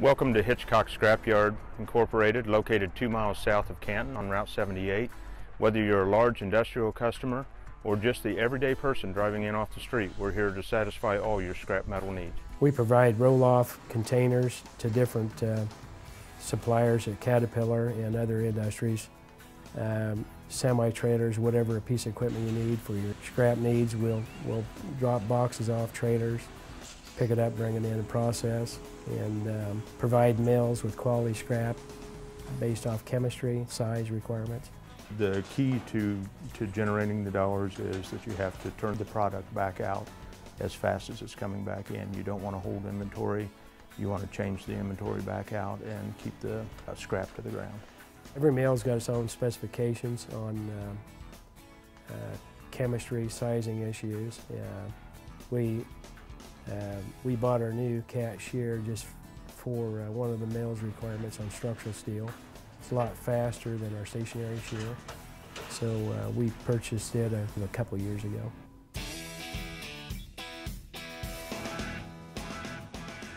Welcome to Hitchcock Scrapyard Incorporated, located two miles south of Canton on Route 78. Whether you're a large industrial customer or just the everyday person driving in off the street, we're here to satisfy all your scrap metal needs. We provide roll-off containers to different uh, suppliers at Caterpillar and other industries. Um, semi-trailers, whatever piece of equipment you need for your scrap needs, we'll, we'll drop boxes off trailers, pick it up, bring it in and process, and um, provide mills with quality scrap based off chemistry, size requirements. The key to, to generating the dollars is that you have to turn the product back out as fast as it's coming back in. You don't want to hold inventory. You want to change the inventory back out and keep the uh, scrap to the ground. Every mill's got its own specifications on um, uh, chemistry, sizing issues. Uh, we, uh, we bought our new cat shear just for uh, one of the mill's requirements on structural steel. It's a lot faster than our stationary shear. So uh, we purchased it a, a couple years ago.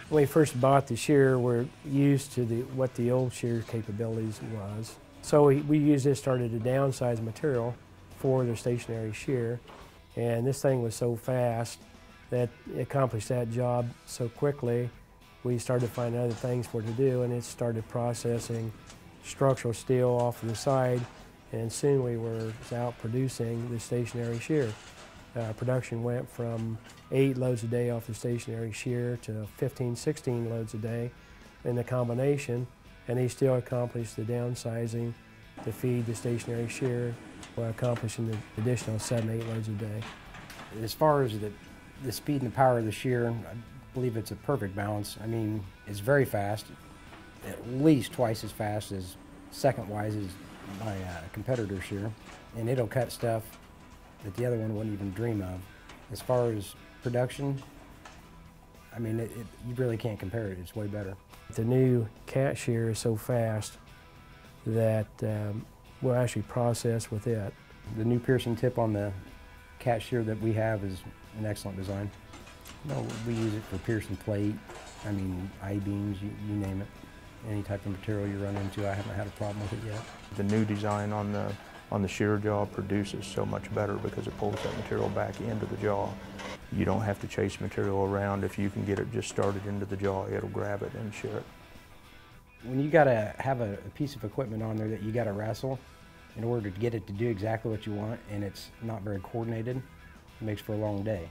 When we first bought the shear, we're used to the, what the old shear capabilities was. So we, we used this, started to downsize material for the stationary shear. And this thing was so fast that accomplished that job so quickly. We started to find other things for it to do, and it started processing structural steel off the side, and soon we were out producing the stationary shear. Uh, production went from eight loads a day off the stationary shear to 15, 16 loads a day in the combination, and he still accomplished the downsizing to feed the stationary shear while accomplishing the additional seven, eight loads a day. As far as the, the speed and the power of the shear, I believe it's a perfect balance. I mean, it's very fast, at least twice as fast as second-wise as my uh, competitor shear, and it'll cut stuff that the other one wouldn't even dream of. As far as production, I mean, it, it, you really can't compare it. It's way better. The new cat shear is so fast that um, we'll actually process with it. The new piercing tip on the cat shear that we have is an excellent design. No, we use it for piercing plate, I mean, I-beams, you, you name it. Any type of material you run into, I haven't had a problem with it yet. The new design on the on the shear jaw produces so much better because it pulls that material back into the jaw. You don't have to chase material around. If you can get it just started into the jaw, it'll grab it and shear it. When you gotta have a, a piece of equipment on there that you gotta wrestle in order to get it to do exactly what you want and it's not very coordinated, it makes for a long day.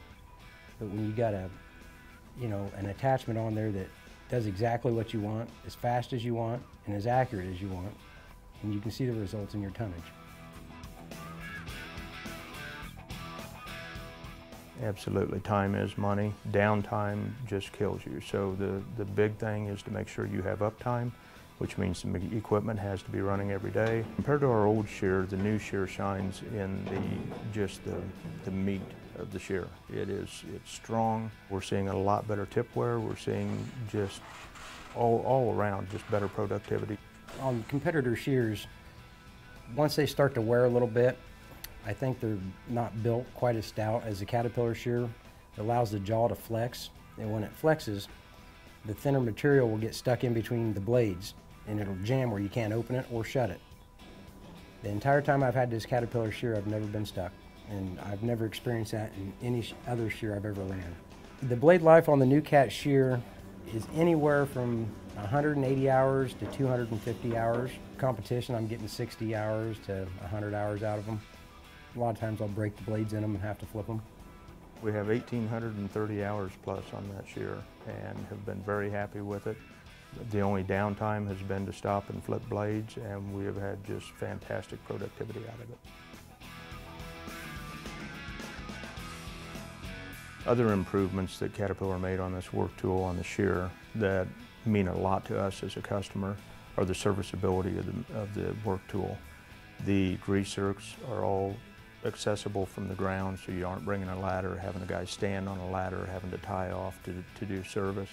But when you got a, you know, an attachment on there that does exactly what you want, as fast as you want, and as accurate as you want, and you can see the results in your tonnage. Absolutely, time is money. Downtime just kills you. So the, the big thing is to make sure you have uptime, which means the equipment has to be running every day. Compared to our old shear, the new shear shines in the just the, the meat of the shear. It is it's strong. We're seeing a lot better tip wear. We're seeing just all, all around just better productivity. On competitor shears, once they start to wear a little bit, I think they're not built quite as stout as the Caterpillar shear. It allows the jaw to flex, and when it flexes, the thinner material will get stuck in between the blades, and it'll jam where you can't open it or shut it. The entire time I've had this Caterpillar shear, I've never been stuck, and I've never experienced that in any other shear I've ever ran. The blade life on the new Cat shear is anywhere from 180 hours to 250 hours. Competition, I'm getting 60 hours to 100 hours out of them. A lot of times I'll break the blades in them and have to flip them. We have 1,830 hours plus on that shear and have been very happy with it. The only downtime has been to stop and flip blades and we have had just fantastic productivity out of it. Other improvements that Caterpillar made on this work tool on the shear that mean a lot to us as a customer are the serviceability of the, of the work tool. The grease are all accessible from the ground so you aren't bringing a ladder, having a guy stand on a ladder, having to tie off to, to do service.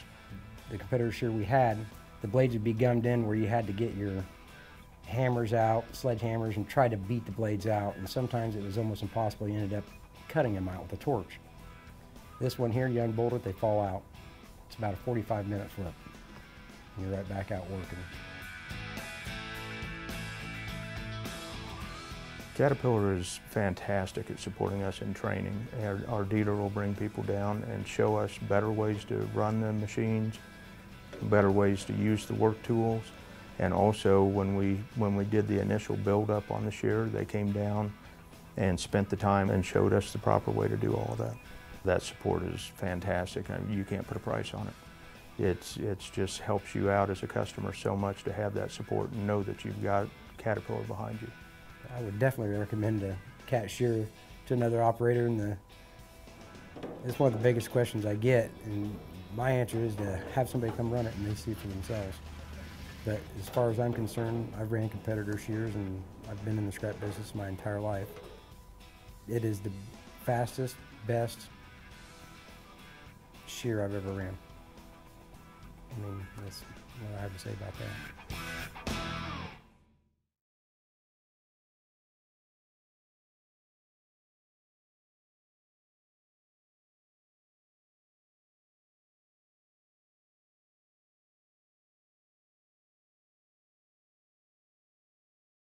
The competitor shear we had, the blades would be gummed in where you had to get your hammers out, sledgehammers, and try to beat the blades out. And sometimes it was almost impossible. You ended up cutting them out with a torch. This one here, you unbolt it, they fall out. It's about a 45 minute flip. and you're right back out working. Caterpillar is fantastic at supporting us in training. Our, our dealer will bring people down and show us better ways to run the machines, better ways to use the work tools. And also when we, when we did the initial build-up on the shear, they came down and spent the time and showed us the proper way to do all of that. That support is fantastic. Mean, you can't put a price on it. It's, it's just helps you out as a customer so much to have that support and know that you've got Caterpillar behind you. I would definitely recommend a cat shear to another operator. And the it's one of the biggest questions I get, and my answer is to have somebody come run it and they see it for themselves. But as far as I'm concerned, I've ran competitor shears and I've been in the scrap business my entire life. It is the fastest, best shear I've ever ran. I mean, that's what I have to say about that.